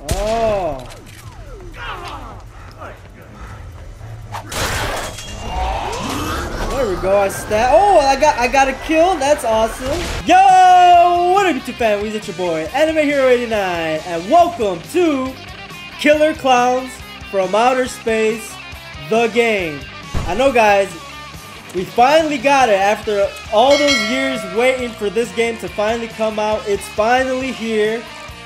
Oh. There we go. I. Oh, I got I got a kill. That's awesome. Yo, what up, YouTube family? It's your boy, Anime Hero 89, and welcome to Killer Klowns from Outer Space, the game. I know, guys. We finally got it after all those years waiting for this game to finally come out. It's finally here.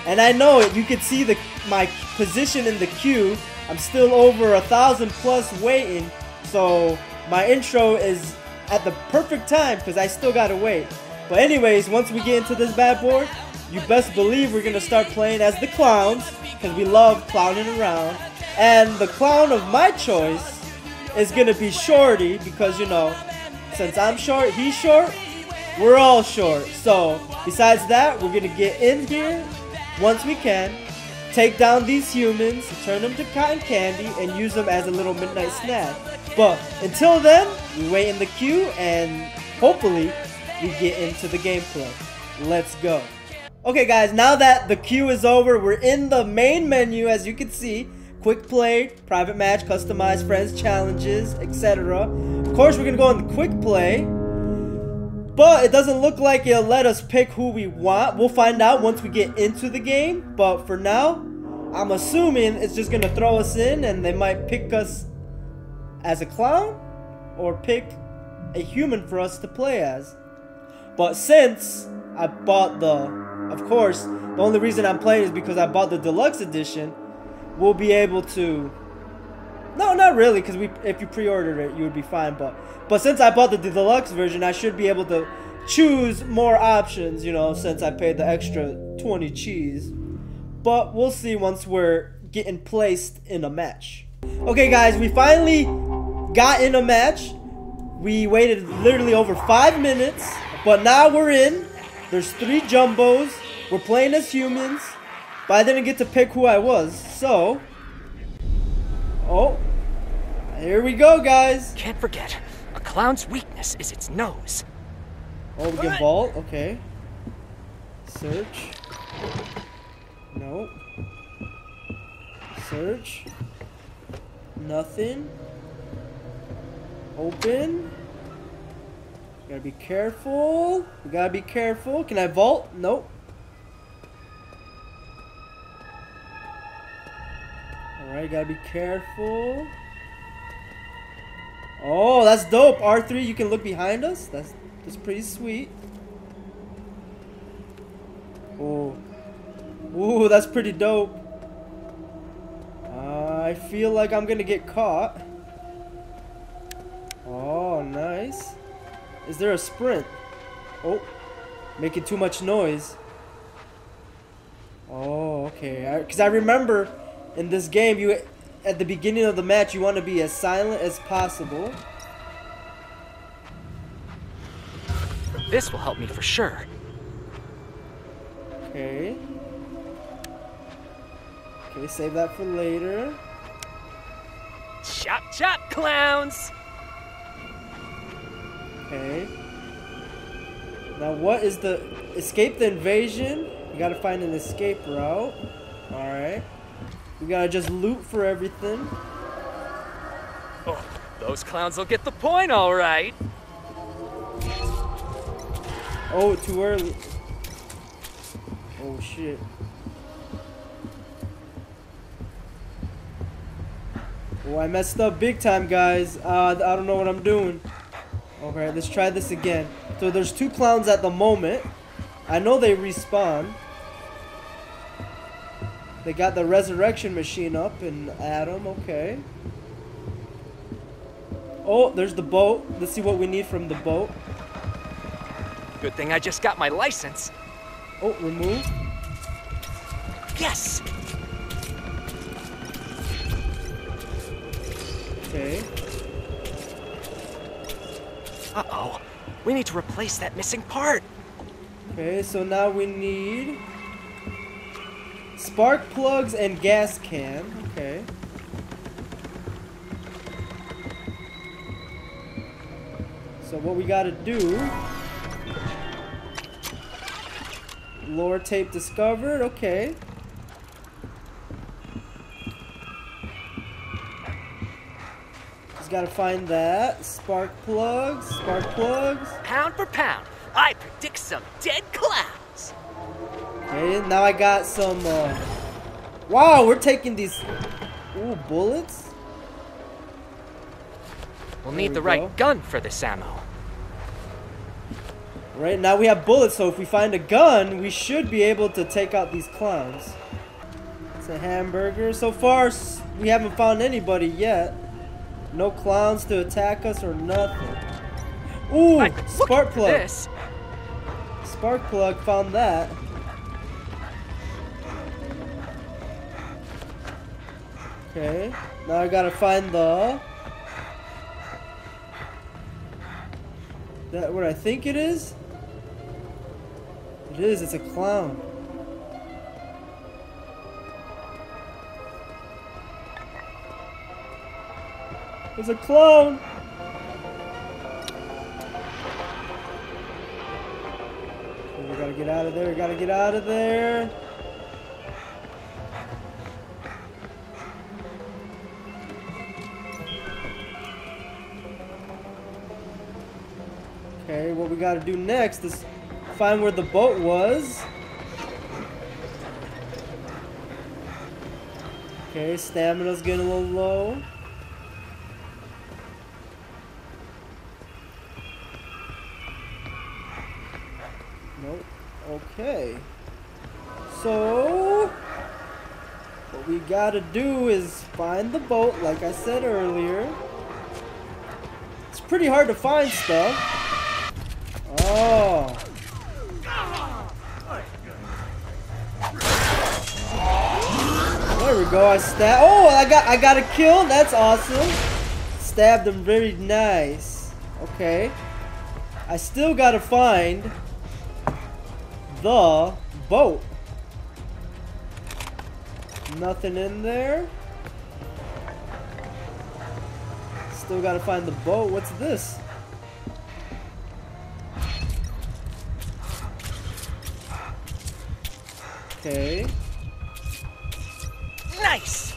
And I know it. You can see the my position in the queue. I'm still over a thousand plus waiting. So my intro is at the perfect time because I still gotta wait. But anyways, once we get into this bad boy, you best believe we're gonna start playing as the clowns because we love clowning around. And the clown of my choice is gonna be Shorty because you know, since I'm short, he's short, we're all short. So besides that, we're gonna get in here once we can, take down these humans, turn them to cotton candy, and use them as a little midnight snack. But until then, we wait in the queue and hopefully we get into the gameplay. Let's go. Okay guys, now that the queue is over, we're in the main menu as you can see. Quick play, private match, customized friends, challenges, etc. Of course, we're gonna go in the quick play. But it doesn't look like it'll let us pick who we want. We'll find out once we get into the game. But for now, I'm assuming it's just going to throw us in and they might pick us as a clown or pick a human for us to play as. But since I bought the, of course, the only reason I'm playing is because I bought the deluxe edition, we'll be able to no, not really, because we if you pre-ordered it, you would be fine. But but since I bought the deluxe version, I should be able to choose more options. You know, since I paid the extra 20 cheese. But we'll see once we're getting placed in a match. Okay, guys, we finally got in a match. We waited literally over five minutes, but now we're in. There's three jumbos. We're playing as humans, but I didn't get to pick who I was, so Oh, here we go, guys. Can't forget, a clown's weakness is its nose. Oh, we can vault. Okay. Search. Nope. Search. Nothing. Open. Gotta be careful. We gotta be careful. Can I vault? Nope. Alright, gotta be careful. Oh, that's dope. R3, you can look behind us. That's that's pretty sweet. Oh. Ooh, that's pretty dope. Uh, I feel like I'm gonna get caught. Oh, nice. Is there a sprint? Oh, making too much noise. Oh, okay. Because I, I remember in this game, you at the beginning of the match, you want to be as silent as possible. This will help me for sure. Okay. Okay, save that for later. Chop chop, clowns! Okay. Now what is the... Escape the invasion? You gotta find an escape route. Alright. We gotta just loot for everything. Oh, those clowns will get the point, all right. Oh, too early. Oh, shit. Oh, I messed up big time, guys. Uh, I don't know what I'm doing. Okay, let's try this again. So there's two clowns at the moment. I know they respawn. They got the resurrection machine up in Adam, okay. Oh, there's the boat. Let's see what we need from the boat. Good thing I just got my license. Oh, remove. Yes! Okay. Uh-oh. We need to replace that missing part. Okay, so now we need Spark plugs and gas can. Okay. So what we gotta do... Lore tape discovered. Okay. Just gotta find that. Spark plugs. Spark plugs. Pound for pound, I predict some dead clown. Okay, now I got some, uh... Wow, we're taking these... Ooh, bullets? We'll There need we the go. right gun for this ammo. Right, now we have bullets, so if we find a gun, we should be able to take out these clowns. It's a hamburger. So far, we haven't found anybody yet. No clowns to attack us or nothing. Ooh, spark plug. This. Spark plug found that. Okay, now I gotta find the. That what I think it is? It is, it's a clown. It's a clown! We gotta get out of there, we gotta get out of there. What we gotta do next is find where the boat was. Okay, stamina's getting a little low. Nope. Okay. So, what we gotta do is find the boat, like I said earlier. It's pretty hard to find stuff. Oh. There we go. I stab. Oh, I got I got a kill. That's awesome. Stabbed him very nice. Okay. I still gotta find the boat. Nothing in there. Still gotta find the boat. What's this? Okay. Nice.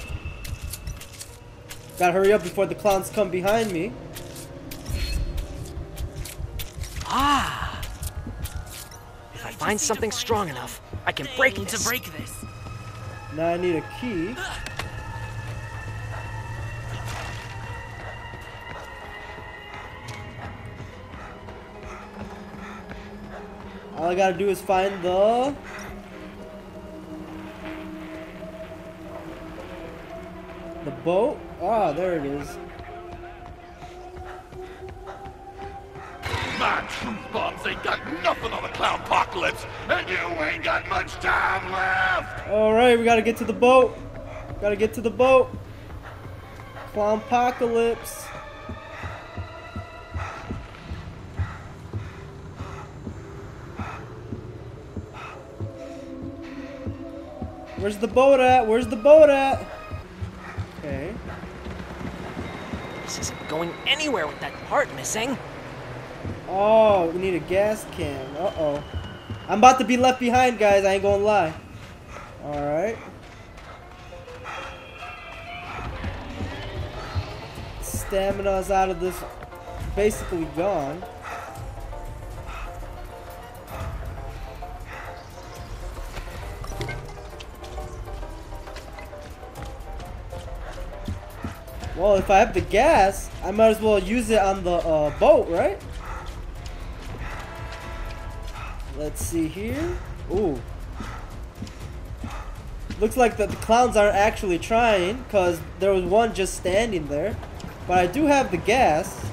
Gotta hurry up before the clowns come behind me. Ah. If I find something strong enough, I can break Need this. to break this. Now I need a key. All I gotta do is find the... The boat? Ah, there it is. My truth bombs ain't got nothing on the clown apocalypse, and you ain't got much time left. Alright, we gotta get to the boat. Gotta get to the boat. Clown apocalypse. Where's the boat at? Where's the boat at? Okay. This isn't going anywhere with that part missing. Oh, we need a gas can. Uh-oh. I'm about to be left behind, guys. I ain't gonna lie. Alright. Stamina's out of this. Basically gone. Well, if I have the gas, I might as well use it on the uh, boat, right? Let's see here. Ooh. Looks like that the clowns aren't actually trying, because there was one just standing there. But I do have the gas.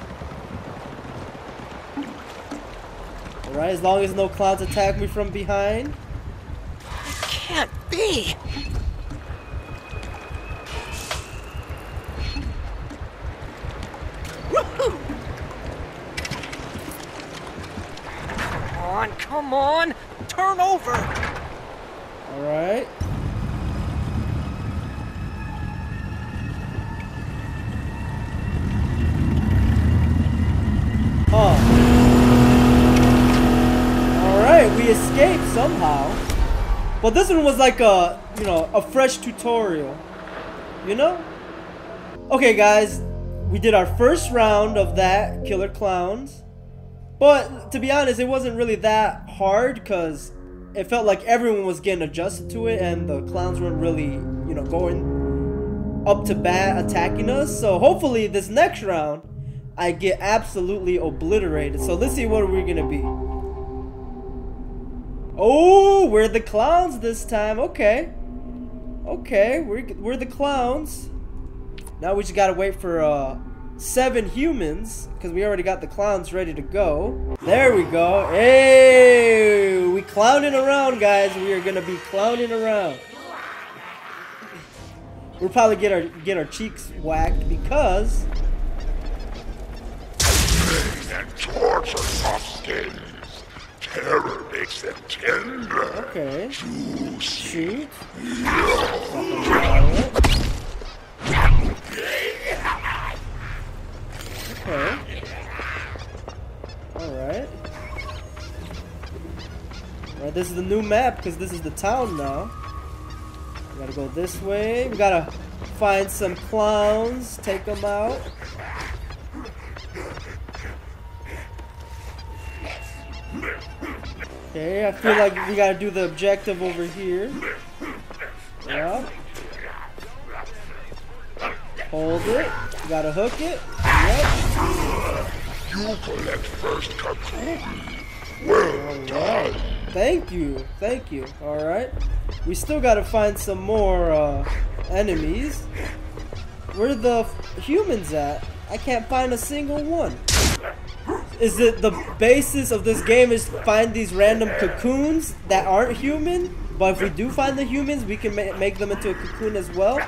Alright, as long as no clowns attack me from behind. It Can't be. Over! Alright. Huh. Alright, we escaped somehow. But this one was like a, you know, a fresh tutorial. You know? Okay, guys. we did our first round of that Killer Klowns. But to be honest, it wasn't really that hard because it felt like everyone was getting adjusted to it and the clowns weren't really, you know, going up to bat attacking us. So hopefully this next round I get absolutely obliterated. So let's see what we're gonna be. Oh, we're the clowns this time. Okay. Okay, we're, we're the clowns. Now we just gotta wait for uh, seven humans, because we already got the clowns ready to go. There we go. Hey, we clowning around, guys. We are gonna be clowning around. We'll probably get our get our cheeks whacked because Pain and torture soft skins. Terror makes them tender. okay, Juicy. shoot. Okay. Alright. This is the new map because this is the town now. We gotta go this way. We gotta find some clowns, take them out. Okay, I feel like we gotta do the objective over here. Yeah. Hold it. You gotta hook it. Yep. You collect first cocoon. Well oh, done. Thank you. Thank you. Alright. We still gotta find some more uh, enemies. Where the humans at? I can't find a single one. Is it the basis of this game is find these random cocoons that aren't human? But if we do find the humans, we can ma make them into a cocoon as well.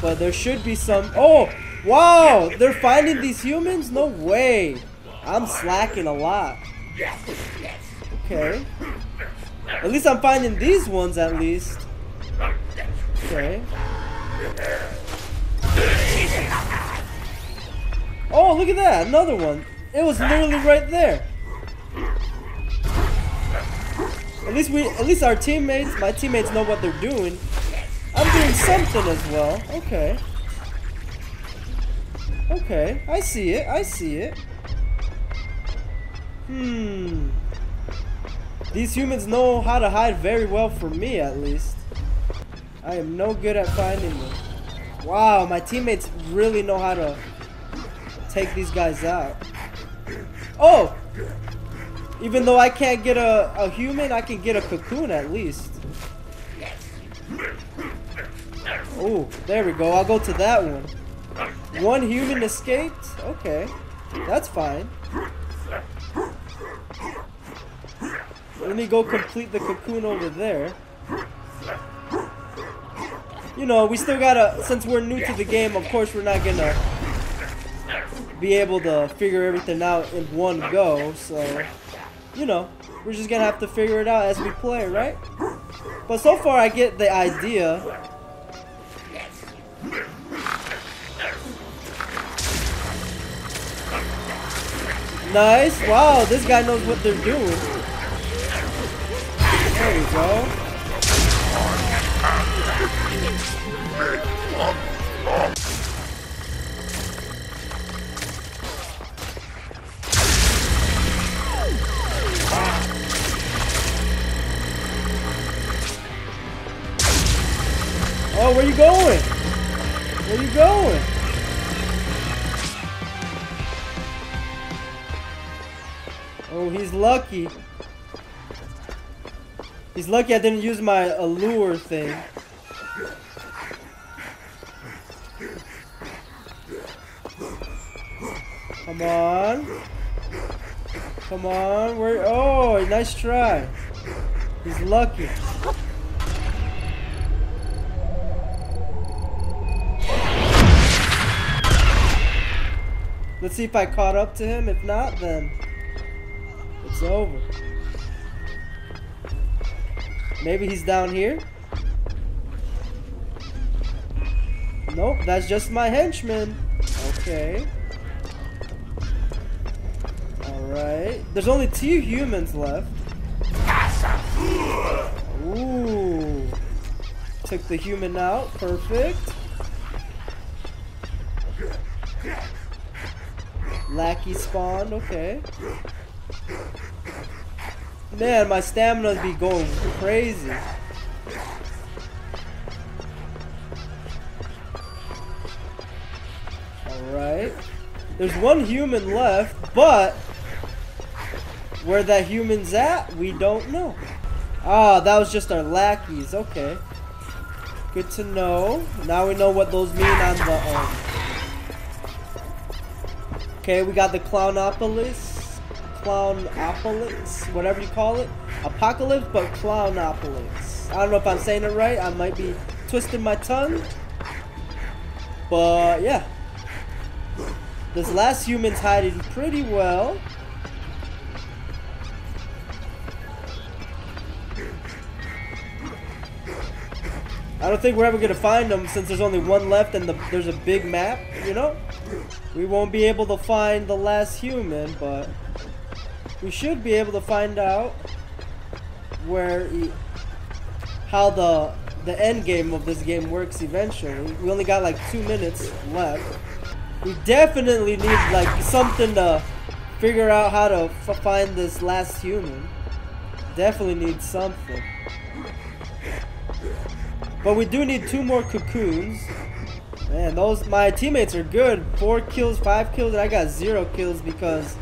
But there should be some. Oh, wow! They're finding these humans? No way! I'm slacking a lot. Okay. At least I'm finding these ones at least. Okay. Oh, look at that! Another one. It was literally right there. At least we, at least our teammates, my teammates know what they're doing. I'm doing something as well. Okay. Okay, I see it. I see it. Hmm. These humans know how to hide very well for me, at least. I am no good at finding them. Wow, my teammates really know how to take these guys out. Oh! Even though I can't get a, a human, I can get a cocoon at least. Oh, there we go. I'll go to that one. One human escaped? Okay. That's fine. Let me go complete the cocoon over there. You know, we still gotta, since we're new to the game, of course we're not gonna be able to figure everything out in one go, so, you know, we're just gonna have to figure it out as we play, right? But so far I get the idea. Nice. Wow, this guy knows what they're doing. We go. Oh, where you going? Where you going? Oh, he's lucky. He's lucky I didn't use my allure thing. Come on. Come on. Where? Oh, nice try. He's lucky. Let's see if I caught up to him. If not, then it's over. Maybe he's down here? Nope, that's just my henchman. Okay. Alright. There's only two humans left. Ooh. Took the human out. Perfect. Lackey spawned, okay. Man, my stamina's be going crazy. Alright. There's one human left, but where that human's at, we don't know. Ah, that was just our lackeys. Okay. Good to know. Now we know what those mean on the um, Okay, we got the Clownopolis. Clownopolis, whatever you call it. Apocalypse, but Clownopolis. I don't know if I'm saying it right. I might be twisting my tongue. But yeah. This last human's hiding pretty well. I don't think we're ever going to find them since there's only one left and the, there's a big map, you know? We won't be able to find the last human, but we should be able to find out where he, how the the end game of this game works eventually. We only got like two minutes left. We definitely need like something to figure out how to find this last human. Definitely need something. But we do need two more cocoons. Man, those my teammates are good. Four kills, five kills, and I got zero kills because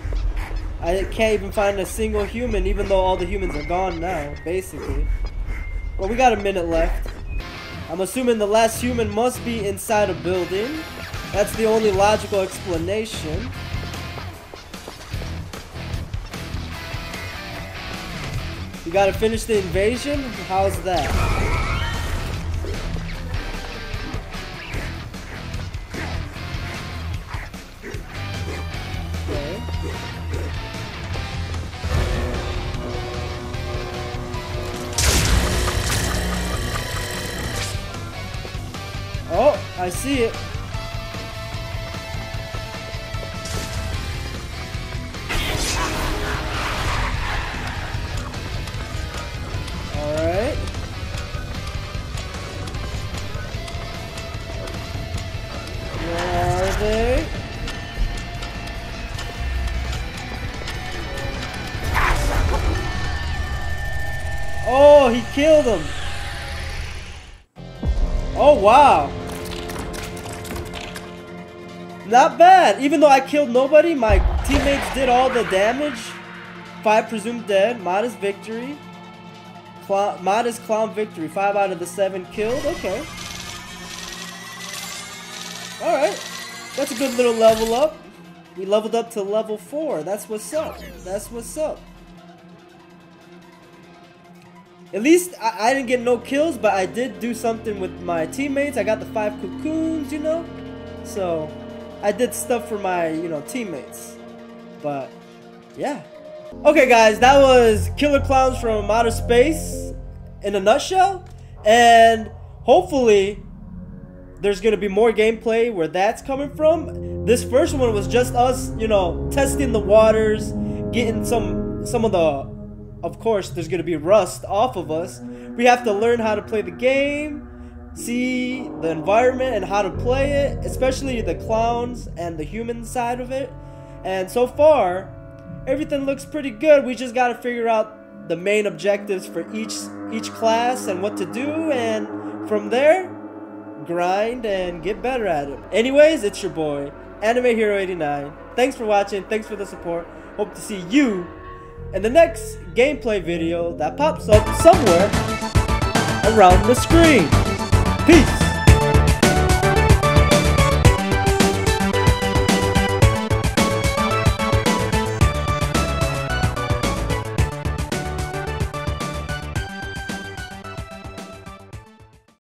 I can't even find a single human, even though all the humans are gone now, basically. Well, we got a minute left. I'm assuming the last human must be inside a building. That's the only logical explanation. You gotta finish the invasion? How's that? I see it. Alright. Where are they? Oh, he killed him. Oh, wow. Not bad. Even though I killed nobody, my teammates did all the damage. Five presumed dead. Modest victory. Modest clown victory. Five out of the seven killed. Okay. Alright. That's a good little level up. We leveled up to level 4. That's what's up. That's what's up. At least I, I didn't get no kills, but I did do something with my teammates. I got the five cocoons, you know? So, I did stuff for my, you know, teammates. But, yeah. Okay, guys, that was Killer Klowns from Outer Space in a nutshell. And hopefully, there's going to be more gameplay where that's coming from. This first one was just us, you know, testing the waters, getting some, some of the, of course, there's going to be rust off of us. We have to learn how to play the game see the environment and how to play it, especially the clowns and the human side of it. And so far, everything looks pretty good. We just got to figure out the main objectives for each each class and what to do and from there grind and get better at it. Anyways, it's your boy Anime Hero 89. Thanks for watching. Thanks for the support. Hope to see you in the next gameplay video that pops up somewhere around the screen. 嘿。